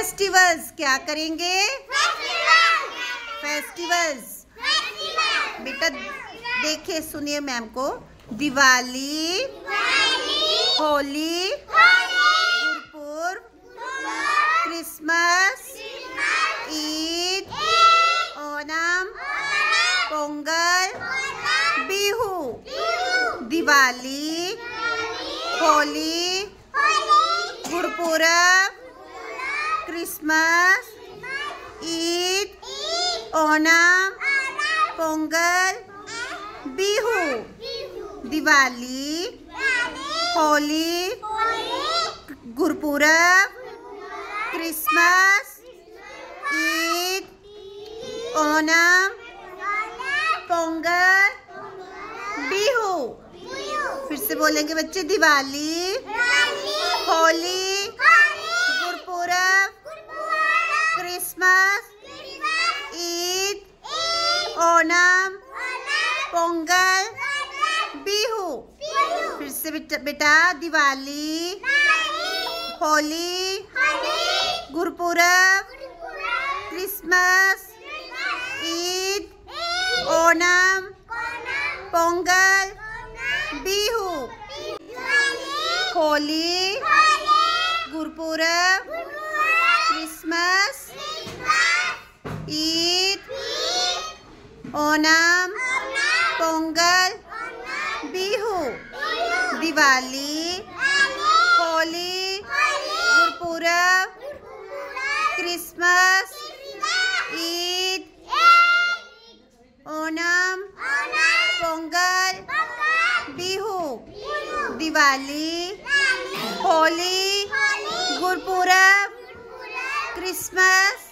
Festivals क्या करेंगे? Festivals बेटा देखिए सुनिए मैम को। Diwali, Holi, Gurpurab, Christmas, Eid Onam Pongal, Bihu. Diwali, Holi, Gurpurab Christmas Eid Onam Pongal Bihu Diwali Holi Gurpurab Christmas Eid Onam Pongal Bihu फिर से बोलेंगे बच्चे, दिवाली होली गुरपुरब क्रिसमस ईद ओणम पोंगल बिहू फिर से बेटा Diwali, Holi, Gurpurab Christmas Eid Onam Pongal Bihu Holi, Gurpurab Onam Pongal Bihu Diwali Holi Gurpurab Christmas Eid Onam Pongal Bihu Diwali Holi Gurpurab Christmas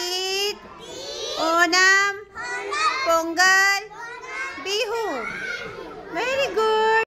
Eid Pongal? Pongal. Bihu. Very good.